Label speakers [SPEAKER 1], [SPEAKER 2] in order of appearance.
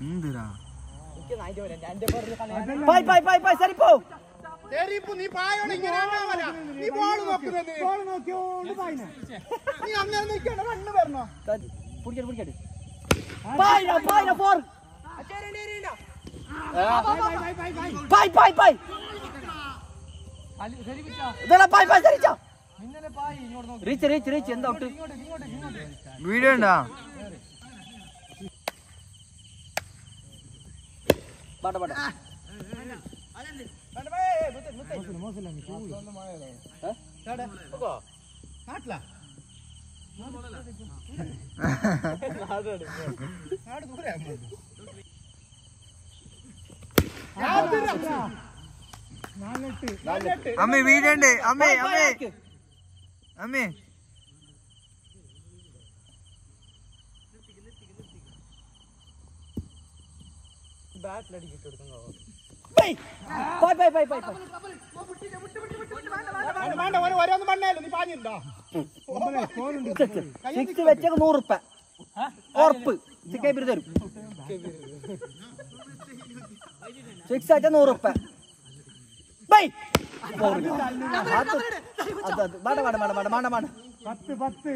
[SPEAKER 1] എന്തിനാ?
[SPEAKER 2] പായ് പായ് പായ് പായ് സരി പോ.
[SPEAKER 3] തെറിപ്പ് നീ പായോട് ഇങ്ങനെ? നീ ബോൾ നോക്കുന്നത് നീ അങ്ങനെ നിൽക്കണ്ട കണ്ണു വരണോ?
[SPEAKER 2] പിടിക്കട്ടെ പിടിക്കട്ടെ പായ് പായ്. ഫോർ. പായ് പായ് പായ് ഇതെല്ലാം പായ് പാട്ട പാട്ട.
[SPEAKER 1] അമ്മേ വീഡിയോ ഉണ്ട് അമ്മേ അമ്മേ. അമ്മേ
[SPEAKER 2] പായ് പായ് പായ് പായ് പായ്
[SPEAKER 3] വേണ്ട, വേണ്ട ഓരോ ഓരോന്നും മണ്ണായാലും നീ പാഞ്ഞിട്ടുണ്ടോ
[SPEAKER 2] സിക്സ് വെച്ചൊക്കെ നൂറ് ഉപ്പ ഉറപ്പ് ചിക്കൻ പിരി തരും സിക്സ് വെച്ച നൂറ് ഉപ്പ ബൈ വേണ്ട വേണ്ട വേണ്ട വേണ്ട വേണ്ട വേണ്ട
[SPEAKER 3] പത്ത് പത്ത്